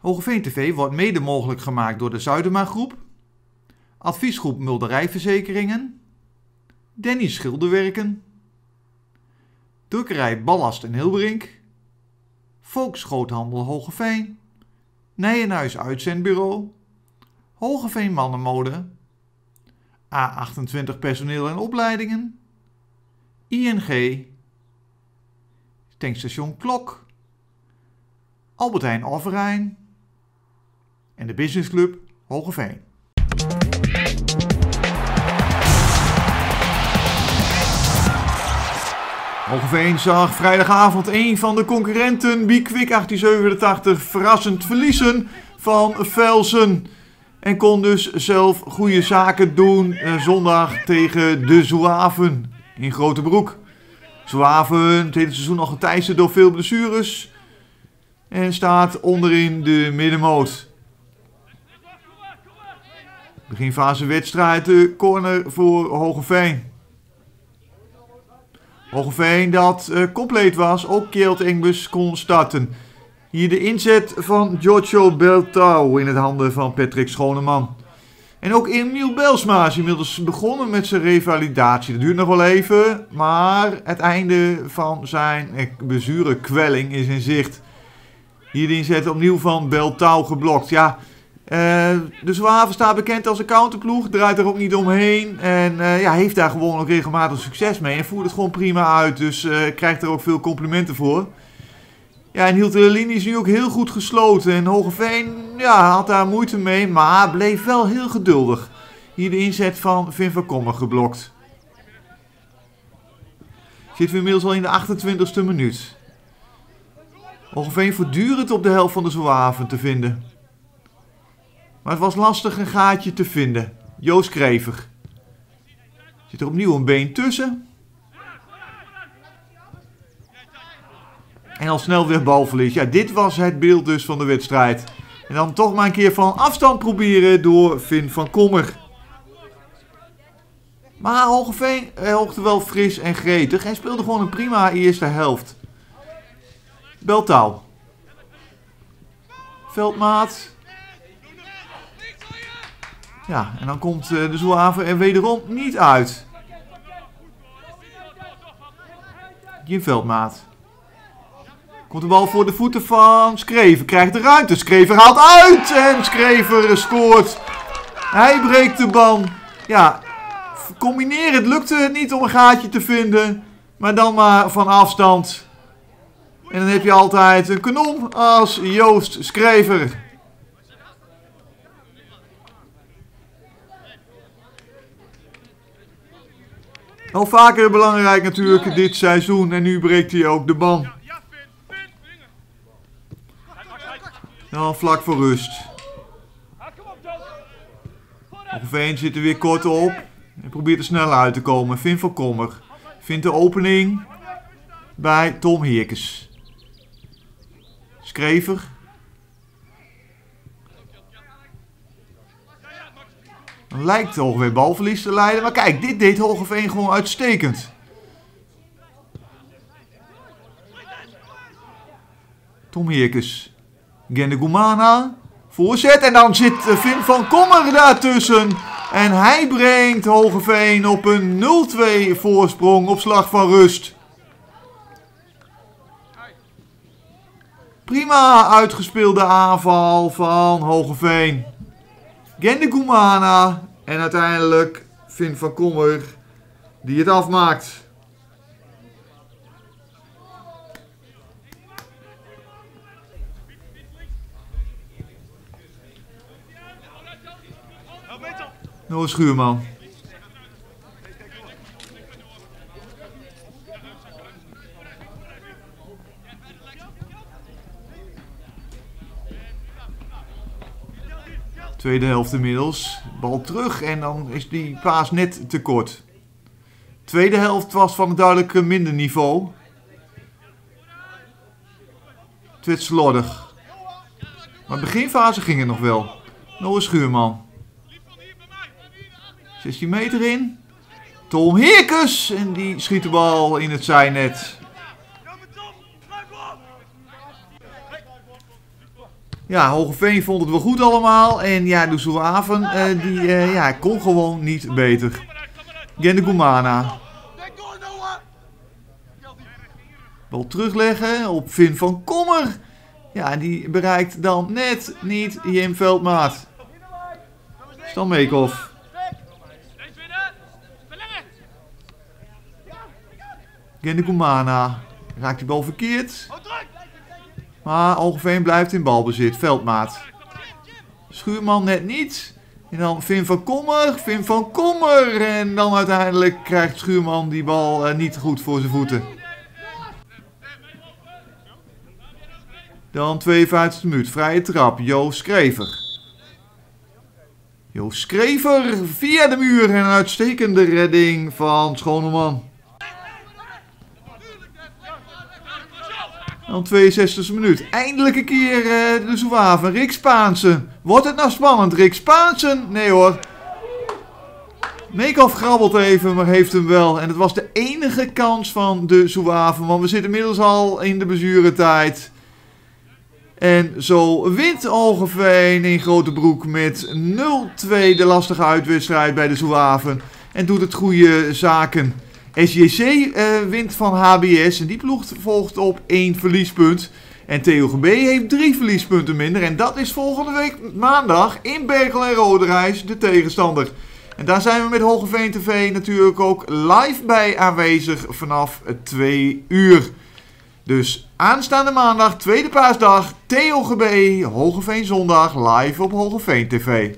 Hogeveen TV wordt mede mogelijk gemaakt door de Zuidema Groep, Adviesgroep Mulderijverzekeringen, Danny Schilderwerken, Drukkerij Ballast en Hilbrink, Volksgroothandel Hogeveen, Nijenhuis Uitzendbureau, Hogeveen Mannenmode, A28 Personeel en Opleidingen, ING, Tankstation Klok, Albert Heijn Overijn en de Businessclub Hogeveen. Hogeveen zag vrijdagavond een van de concurrenten, Bikwik 1887, verrassend verliezen van Velsen. En kon dus zelf goede zaken doen eh, zondag tegen de Zouaven in Grote Broek. Zouaven, het hele seizoen nog geteisterd door veel blessures. En staat onderin de middenmoot. Beginfase wedstrijd, de corner voor Hogeveen. Hogeveen dat uh, compleet was, ook Kjeld Engbus kon starten. Hier de inzet van Giorgio Beltau in het handen van Patrick Schoneman. En ook Emiel Belsma is inmiddels begonnen met zijn revalidatie. Dat duurt nog wel even, maar het einde van zijn kwelling is in zicht. Hier de inzet opnieuw van Beltau geblokt. Ja, de Zwaven staat bekend als een counterploeg, draait er ook niet omheen. En uh, ja, heeft daar gewoon ook regelmatig succes mee. En voert het gewoon prima uit, dus uh, krijgt er ook veel complimenten voor. Ja, en hield de linies nu ook heel goed gesloten. En Hogeveen ja, had daar moeite mee, maar bleef wel heel geduldig. Hier de inzet van Vin van Kommer geblokt. Zitten we inmiddels al in de 28e minuut. Hogeveen voortdurend op de helft van de Zwaven te vinden. Maar het was lastig een gaatje te vinden. Joost Krever. Zit er opnieuw een been tussen. En al snel weer balverlies. Ja, dit was het beeld dus van de wedstrijd. En dan toch maar een keer van afstand proberen door Vin van Kommer. Maar Hogeveen hoogte wel fris en gretig en speelde gewoon een prima eerste helft. Beltaal. Veldmaat. Ja, en dan komt de Zouave er wederom niet uit. Jim Veldmaat. Komt de bal voor de voeten van Skrever. Krijgt de ruimte. Skrever haalt uit. En Skrever scoort. Hij breekt de ban. Ja, combineren. Het lukte niet om een gaatje te vinden. Maar dan maar van afstand. En dan heb je altijd een kanon als Joost Skrever. Al vaker belangrijk natuurlijk dit seizoen. En nu breekt hij ook de ban. Nou, vlak voor rust. Ongeveer zit er weer kort op. En probeert er snel uit te komen. Vin van Kommer. Vindt de opening bij Tom Heerkes. Skrever. Lijkt Hogeveen balverlies te leiden. Maar kijk, dit deed Hogeveen gewoon uitstekend. Tom. Gende Gumana. Voorzet. En dan zit Vin van Kommer daartussen. En hij brengt Hogeveen op een 0-2 voorsprong op slag van rust. Prima uitgespeelde aanval van Hogeveen. Gende Gumana. En uiteindelijk Vin van Kommer die het afmaakt. Noah Schuurman. Tweede helft inmiddels. Bal terug en dan is die paas net te kort. Tweede helft was van een duidelijk minder niveau. Het werd slordig. Maar beginfase ging het nog wel. Noah Schuurman. 16 meter in. Tom Heerkes. En die schiet de bal in het zijnet. Ja, Hogeveen vond het wel goed allemaal. En ja, de Zouaven, uh, die uh, ja, kon gewoon niet beter. Gende Gumana. Bal terugleggen op Vin van Kommer. Ja, die bereikt dan net niet Jim Veldmaat. Stan Meekhoff. Gende. Raakt die bal verkeerd. Maar Algeveen blijft in balbezit. Veldmaat. Schuurman net niet. En dan Vin van Kommer. Vin van Kommer. En dan uiteindelijk krijgt Schuurman die bal uh, niet goed voor zijn voeten. Dan 52 minuut. Vrije trap. Joost Skrever. Joost Skrever via de muur. En een uitstekende redding van Schoneman. Dan 62e minuut. Eindelijk een keer uh, de Zouave. Rick Spaansen. Wordt het nou spannend? Rick Spaansen? Nee hoor. Meekhoff grabbelt even, maar heeft hem wel. En het was de enige kans van de Zouave. Want we zitten inmiddels al in de blessuretijd. En zo wint Algeveen in Grote Broek met 0-2 de lastige uitwedstrijd bij de Zouaven. En doet het goede zaken. SJC uh, wint van HBS en die ploeg volgt op één verliespunt. En TOGB heeft drie verliespunten minder. En dat is volgende week maandag in Berkel en Roderijs de tegenstander. En daar zijn we met Hogeveen TV natuurlijk ook live bij aanwezig vanaf 2 uur. Dus aanstaande maandag, tweede paasdag, TOGB, Hogeveen Zondag, live op Hogeveen TV.